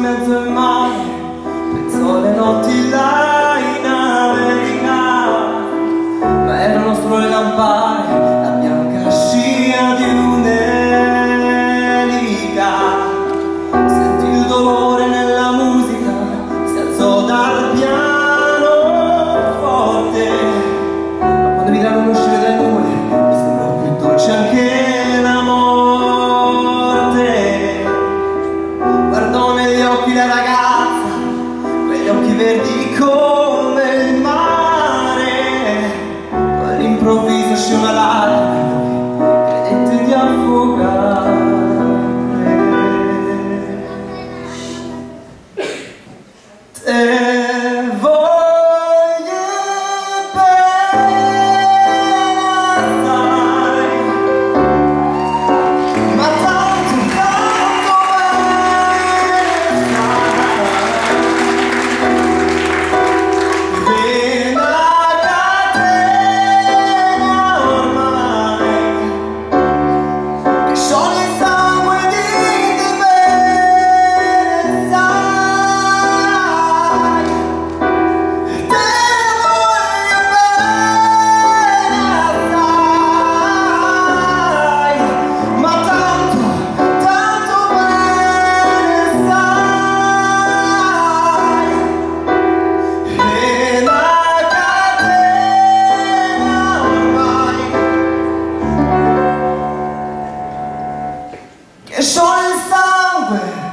mezzo al mare, pensò alle notti là in America, ma erano solo le lampade, la bianca scia di un'elica. Sentì il dolore nella musica, si alzò dal piano verdi come il mare. All'improvviso uscì una lacrima, ensemble